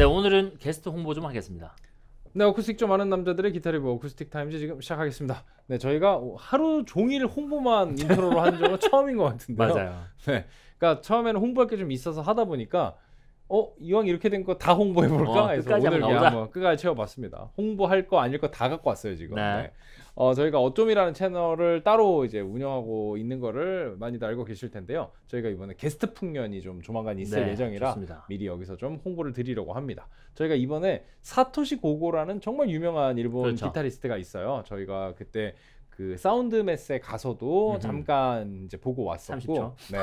네 오늘은 게스트 홍보 좀 하겠습니다. 네, 어쿠스틱 좀 아는 남자들의 기타 리뷰 어쿠스틱 타임즈 지금 시작하겠습니다. 네, 저희가 하루 종일 홍보만 intro로 한 적은 처음인 것 같은데요. 맞아요. 네, 그러니까 처음에는 홍보할 게 좀 있어서 하다 보니까 어 이왕 이렇게 된 거 다 홍보해 볼까 어, 해서 오늘. 한번 끝까지 채워봤습니다. 홍보할 거 아닐 거 다 갖고 왔어요 지금. 네. 네. 어 저희가 어좀이라는 채널을 따로 이제 운영하고 있는 거를 많이들 알고 계실 텐데요. 저희가 이번에 게스트 풍년이 좀 조만간 있을 네, 예정이라 좋습니다. 미리 여기서 좀 홍보를 드리려고 합니다. 저희가 이번에 사토시 고고라는 정말 유명한 일본 그렇죠. 기타리스트가 있어요. 저희가 그때 그 사운드 메스에 가서도 음흠. 잠깐 이제 보고 왔었고, 30초. 네,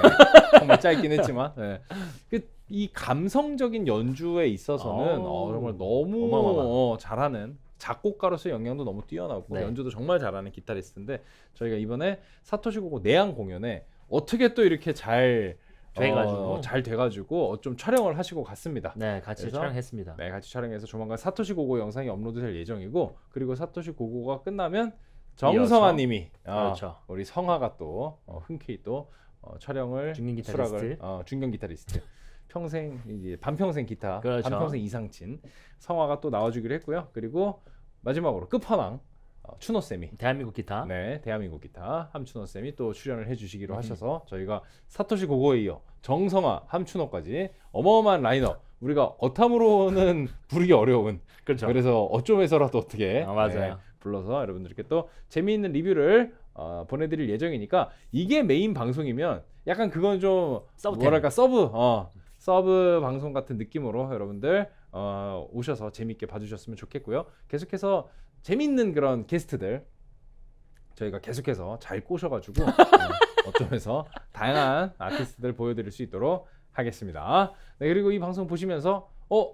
정말 짧긴 했지만, 네. 그 이 감성적인 연주에 있어서는 어우, 어, 정말 너무 어마어마하다. 어, 잘하는 작곡가로서의 역량도 너무 뛰어나고 네. 연주도 정말 잘하는 기타리스트인데 저희가 이번에 사토시 고고 내한 공연에 어떻게 또 이렇게 잘 돼가지고. 어, 잘 돼가지고 어, 좀 촬영을 하시고 갔습니다. 네 같이 그래서- 촬영했습니다. 네, 같이 촬영해서 조만간 사토시 고고 영상이 업로드될 예정이고 그리고 사토시 고고가 끝나면 정성아님이 어, 그렇죠. 우리 성화가 또 어, 흔쾌히 또 어, 촬영을 중견 기타리스트. 수락을 어, 중견 기타리스트 평생 이제 반평생 기타 그렇죠. 반평생 이상 친 성화가 또 나와주기로 했고요. 그리고 마지막으로 끝판왕 어, 추노 쌤이 대한민국 기타. 네, 대한민국 기타 함춘호 쌤이 또 출연을 해주시기로 음흠. 하셔서 저희가 사토시 고고에 이어 정성화, 함춘호까지 어마어마한 라인업. 우리가 어탐으로는 부르기 어려운. 그렇죠. 그래서 어좀에서라도 어떻게 아, 맞아요. 네, 불러서 여러분들께 또 재미있는 리뷰를 어, 보내드릴 예정이니까 이게 메인 방송이면 약간 그건 좀 sub 뭐랄까 sub 어, sub 방송 같은 느낌으로 여러분들 어, 오셔서 재밌게 봐주셨으면 좋겠고요. 계속해서 재밌는 그런 게스트들 저희가 계속해서 잘 꼬셔가지고 어, 어쩌면서 다양한 아티스트들 보여드릴 수 있도록 하겠습니다. 네, 그리고 이 방송 보시면서 어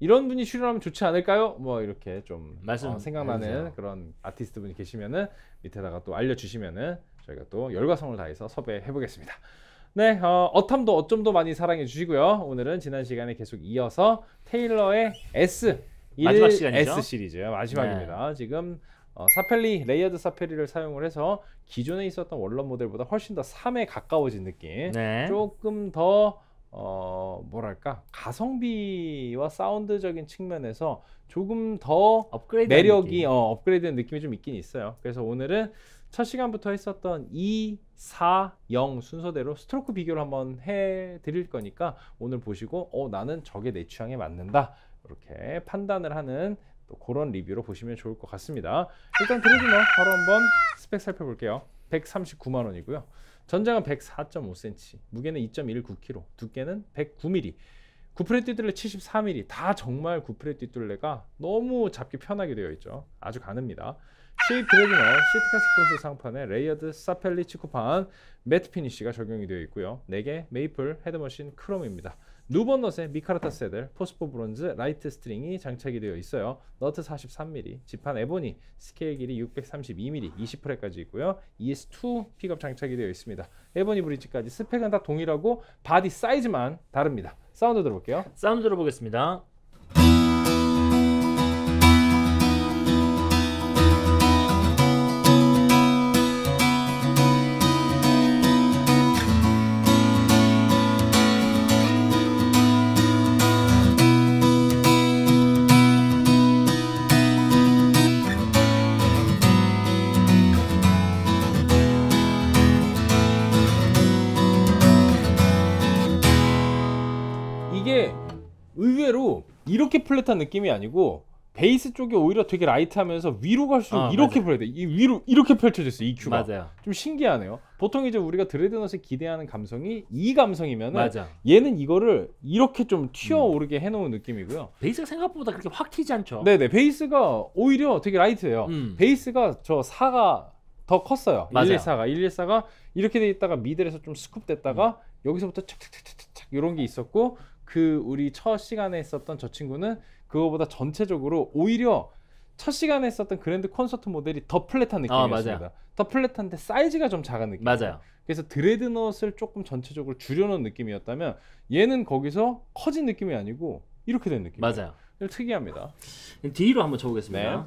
이런 분이 출연하면 좋지 않을까요? 뭐 이렇게 좀 말씀 어, 생각나는 해주세요. 그런 아티스트 분이 계시면은 밑에다가 또 알려주시면은 저희가 또 열과성을 다해서 섭외해 보겠습니다. 네, 어, 어탐도 어쩜도 많이 사랑해 주시고요. 오늘은 지난 시간에 계속 이어서 테일러의 S 마지막 1 시간이죠? S 시리즈 마지막입니다. 지금 어, sapele layered sapele를 사용을 해서 기존에 있었던 원런 모델보다 훨씬 더 3에 가까워진 느낌. 네. 조금 더 어, 뭐랄까 가성비와 사운드적인 측면에서 조금 더 매력이 어, 업그레이드된 느낌이 좀 있긴 있어요. 그래서 오늘은 첫 시간부터 했었던 2, 4, 0 순서대로 스트로크 비교를 한번 해 드릴 거니까 오늘 보시고 어 나는 저게 내 취향에 맞는다. 이렇게 판단을 하는 또 그런 리뷰로 보시면 좋을 것 같습니다. 일단 dreadnought 바로 한번 스펙 살펴볼게요. 139만 원이고요. 전장은 104.5cm, 무게는 2.19kg, 두께는 109mm, 구 fret 뒤둘레 74mm 다 정말 구 fret 뒤둘레가 너무 잡기 편하게 되어 있죠. 아주 가늡니다. shape dreadnought Sitka spruce 상판에 layered sapele 측후판 matte finish가 적용이 되어 있고요. neck에 maple head machine 크롬입니다. Nubone nut에 Micarta saddle, phosphor bronze, light string이 장착이 되어 있어요. 너트 43mm, 지판 ebony, 스케일 길이 632mm, 20fret까지 있고요. ES2 픽업 장착이 되어 있습니다. ebony bridge까지 스펙은 다 동일하고 바디 사이즈만 다릅니다. 사운드 들어볼게요. 사운드 들어보겠습니다. 이렇게 플랫한 느낌이 아니고 베이스 쪽이 오히려 되게 라이트하면서 위로 갈수록 아, 이렇게 플랫해. 이 위로 이렇게 펼쳐졌어요 EQ가. 맞아요. 좀 신기하네요. 보통 이제 우리가 dreadnought에 기대하는 감성이 이 감성이면은 맞아. 얘는 이거를 이렇게 좀 튀어 음. 오르게 해놓은 느낌이고요. 베이스가 생각보다 그렇게 확 튀지 않죠. 네네 베이스가 오히려 되게 라이트해요. 음. 베이스가 저 4가 더 컸어요. 맞아요. 114가 114가 이렇게 돼 있다가 middle에서 좀 scoop 됐다가 음. 여기서부터 착착착착착 이런 게 있었고 그 우리 첫 시간에 했었던 저 친구는 그거보다 전체적으로 오히려 첫 시간에 했었던 그랜드 콘서트 모델이 더 플랫한 아, 느낌이었습니다. 맞아요. 더 플랫한데 사이즈가 좀 작은 느낌. 맞아요. 그래서 드레드넛을 조금 전체적으로 줄여놓은 느낌이었다면 얘는 거기서 커진 느낌이 아니고 이렇게 된 느낌. 맞아요. 특이합니다. 뒤로 한번 쳐보겠습니다.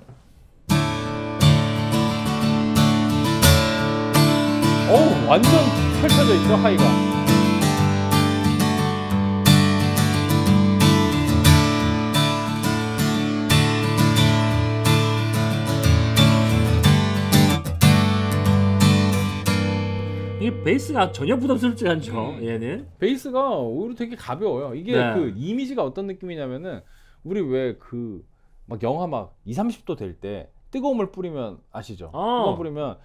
어우 완전 펼쳐져 있죠 하이가. 베이스가 전혀 부담스럽지 않죠. 음. 얘는. 베이스가 오히려 되게 가벼워요. 이게 네. 그 이미지가 어떤 느낌이냐면은 우리 왜 그 막 영하 막 2, 30도 될 때 뜨거운 물 뿌리면 아시죠? 어. 뜨거운 물 뿌리면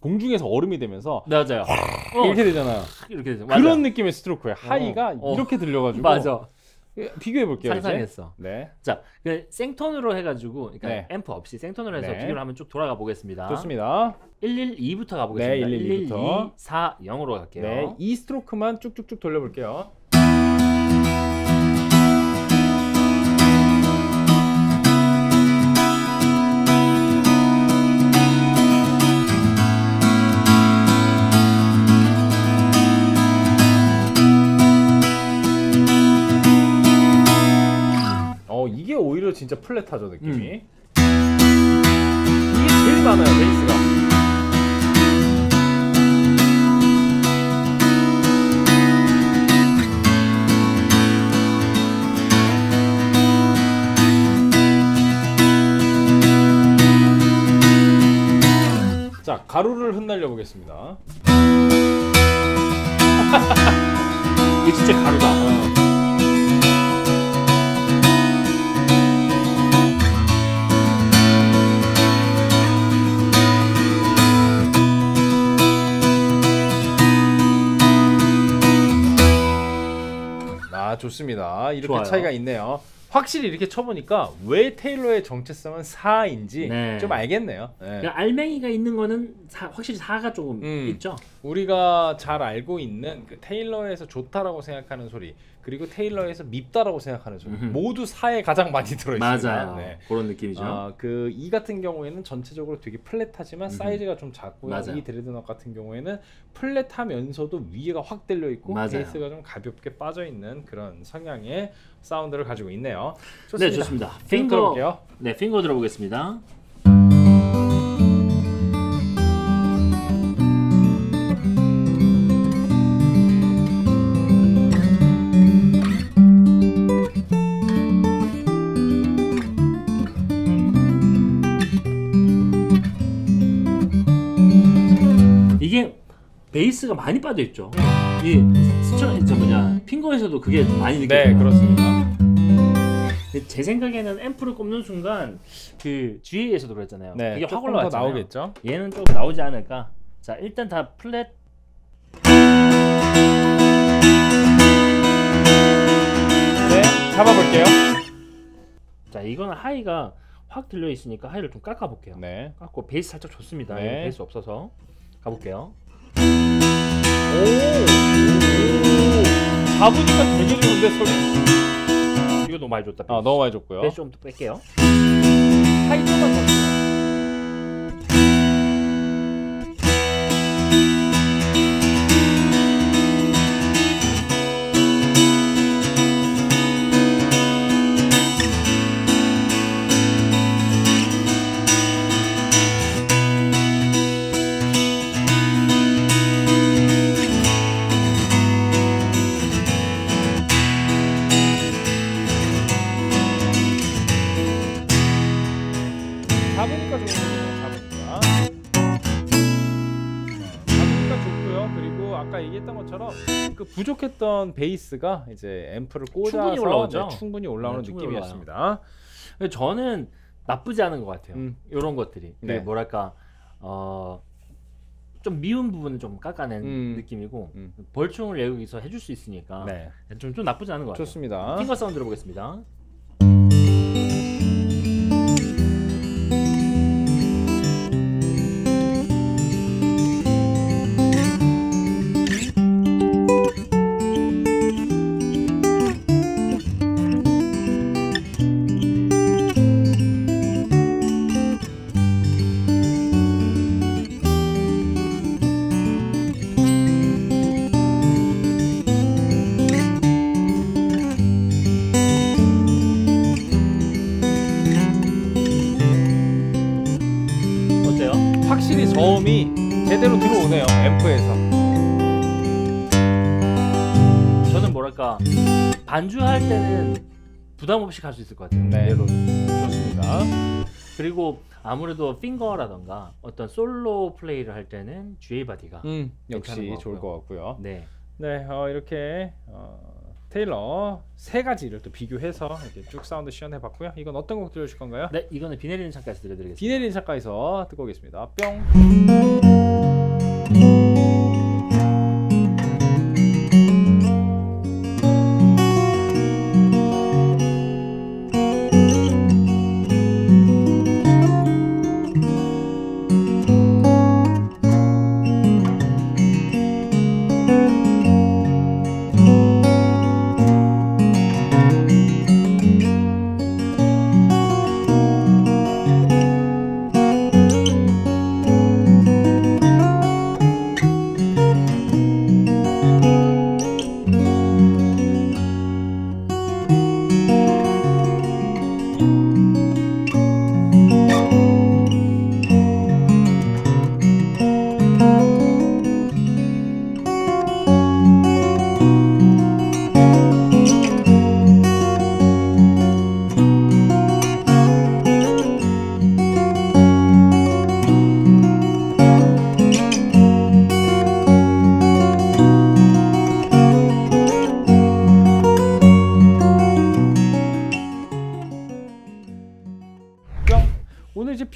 공중에서 얼음이 되면서 맞아요. 어, 이렇게 되잖아요. 이렇게 되죠. 그런. 느낌의 스트로크예요. 하이가 어. 이렇게 들려가지고 맞아. 비교해 볼게요. 상상했어. 네, 자, 그 생톤으로 해가지고, 그러니까 네. 앰프 없이 생톤으로 해서 네. 비교를 한번 쭉 돌아가 보겠습니다. 좋습니다. 112부터 가보겠습니다. 네, 112 부터. 4, 0으로 갈게요. 네, 이 스트로크만 쭉쭉쭉 돌려볼게요. 진짜 플랫하죠 느낌이. 이게 제일 많아요 베이스가. 자 가루를 흩날려 보겠습니다. 이게 진짜 가루다. 아 좋습니다. 이렇게 좋아요. 차이가 있네요. 확실히 이렇게 쳐보니까 왜 테일러의 정체성은 4인지 네. 좀 알겠네요. 네. 그러니까 알맹이가 있는 거는 사- 확실히 4가 조금 음. 있죠. 우리가 잘 알고 있는 그 테일러에서 좋다라고 생각하는 소리 그리고 테일러에서 밉다라고 생각하는 소리 음흠. 모두 4에 가장 많이 들어있습니다. 맞아요. 네. 그런 느낌이죠. 아, 그이 같은 경우에는 전체적으로 되게 플랫하지만 음흠. 사이즈가 좀 작고요. 맞아요. 이 드레드넛 같은 경우에는 플랫하면서도 위에가 확 들려 있고 맞아요. 베이스가 좀 가볍게 빠져 있는 그런 성향의 사운드를 가지고 있네요. 네, 좋습니다. 핑 핑거. 네, 핑거 들어보겠습니다. 베이스가 많이 빠져 있죠. 이 스처 저 뭐냐 finger에서도 그게 많이 느껴져요. 네, 그렇습니다. 제 생각에는 앰프를 꼽는 순간 그 GA에서도 그랬잖아요. 네, 그게 확 조금 더 올라왔잖아요. 나오겠죠. 얘는 좀 나오지 않을까. 자 일단 다 플랫. 네, 잡아볼게요. 자 이거는 high가 확 들려 있으니까 high를 좀 깎아 볼게요. 네. 깎고 베이스 살짝 좋습니다. 네. 베이스 없어서 가볼게요. 오, 잡으니까 되게 좋은데 소리. 이거 너무 많이 줬다. 아, 너무 많이 줬고요. 베이스 좀더 뺄게요. 하이 좀만 아까 얘기했던 것처럼 그 부족했던 베이스가 이제 앰프를 꽂아서 충분히 올라오죠. 네, 충분히 올라오는 네, 충분히 느낌이었습니다. 저는 나쁘지 않은 것 같아요. 음. 이런 것들이 그 네. 뭐랄까 어. 좀 미운 부분을 좀 깎아낸 음. 느낌이고 음. 벌충을 여기서 해줄 수 있으니까 네, 좀, 좀 나쁘지 않은 것 같아요. 좋습니다. 핑거 사운드 들어보겠습니다. 확실히 저음이 제대로 들어오네요. 앰프에서. 저는 뭐랄까 반주할 때는 부담 없이 갈 수 있을 것 같아요. 네. 좋습니다. 그리고 아무래도 finger라던가 어떤 솔로 플레이를 할 때는 GA 바디가 음, 역시 좋을. 것 같고요. 네. 네, 어, 이렇게 어, 테일러 세 가지를 또 비교해서 이렇게 쭉 사운드 시연해 봤고요. 이건 어떤 곡 들려줄 건가요? 네, 이거는 비 내리는 창가에서 들려드리겠습니다. 비 내리는 창가에서 듣고 오겠습니다. 뿅. 뿅.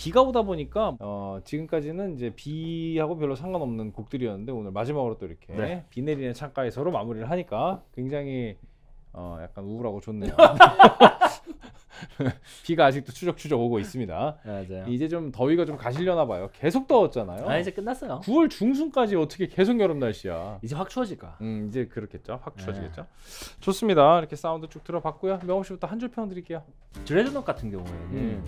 비가 오다 보니까 어, 지금까지는 이제 비하고 별로 상관없는 곡들이었는데 오늘 마지막으로 또 이렇게 네. 비 내리는 창가에서로 마무리를 하니까 굉장히 어, 약간 우울하고 좋네요. 비가 아직도 추적추적 오고 있습니다. 맞아요. 이제 좀 더위가 좀 가시려나 봐요. 계속 더웠잖아요. 아 이제 끝났어요. 9월 중순까지 어떻게 계속 여름 날씨야. 이제 확 추워질까? 음 이제 그렇겠죠. 확 네. 추워지겠죠. 좋습니다. 이렇게 사운드 쭉 들어봤고요. 명호 씨부터 한 줄 평 드릴게요. dreadnought 같은 경우에는 음.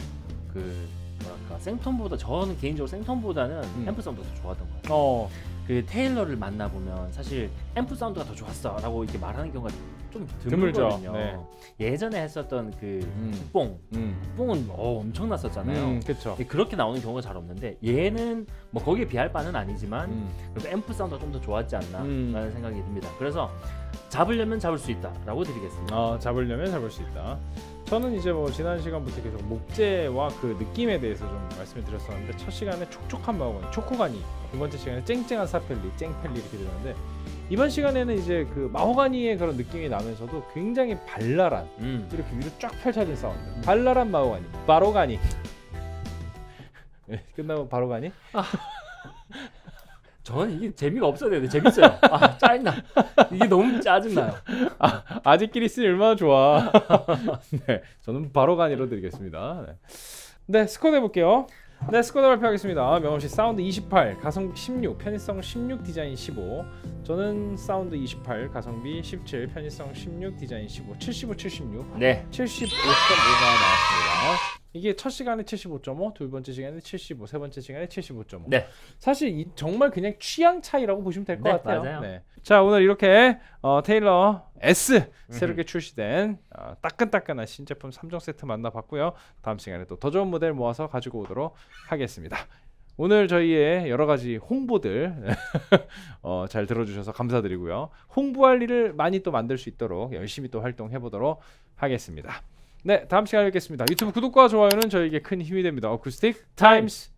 그 뭐랄까 생톤보다 저는 개인적으로 생톤보다는 음. 앰프 사운드가 더 좋았던 것 같아요. 어, 그 테일러를 만나 보면 사실 앰프 사운드가 더 좋았어라고 이렇게 말하는 경우가 좀. 드물거든요. 네. 예전에 했었던 그 음. 뽕, 음, 뽕은 어, 엄청났었잖아요. 음, 그렇죠. 그렇게 나오는 경우가 잘 없는데 얘는 뭐 거기에 비할 바는 아니지만 음. 그래도 앰프 사운드가 좀 더 좋았지 않나라는 음. 생각이 듭니다. 그래서 잡으려면 잡을 수 있다라고 드리겠습니다. 어, 잡으려면 잡을 수 있다. 저는 이제 뭐 지난 시간부터 계속 목재와 그 느낌에 대해서 좀 말씀을 드렸었는데 첫 시간에 촉촉한 마호가니, 초코가니, 두 번째 시간에 쨍쨍한 사펠리, 쨍펠리 이렇게 들었는데 이번 시간에는 이제 그 마호가니의 그런 느낌이 나면서도 굉장히 발랄한 음. 이렇게 위로 쫙 펼쳐진 사운드, 발랄한 마호가니, 바로가니. 네, 끝나고 바로가니? 저는 이게 재미가 없어야 되는데 재밌어요. 아 짜증나. 이게 너무 짜증나요. 아직끼리 쓰니 얼마나 좋아. 네, 저는 바로 간이로 드리겠습니다. 네, 네 스코어 해볼게요. 네, 스코어 발표하겠습니다. 명호 씨 사운드 28, 가성비 16, 편의성 16, 디자인 15. 저는 사운드 28, 가성비 17, 편의성 16, 디자인 15, 75, 76. 네. 75.5가 나왔습니다. 이게 첫 시간에 75.5, 두 번째 시간에 75, 세 번째 시간에 75.5. 네. 사실 이 정말 그냥 취향 차이라고 보시면 될것 네, 같아요. 맞아요. 네. 자 오늘 이렇게 어, 테일러 S 새롭게 출시된 어, 따끈따끈한 신제품 3종 세트 만나봤고요. 다음 시간에 또 더 좋은 모델 모아서 가지고 오도록 하겠습니다. 오늘 저희의 여러 가지 홍보들 어, 잘 들어주셔서 감사드리고요. 홍보할 일을 많이 또 만들 수 있도록 열심히 또 활동해 보도록 하겠습니다. 네, 다음 시간에 뵙겠습니다. 유튜브 구독과 좋아요는 저에게 큰 힘이 됩니다. 어쿠스틱 타임스.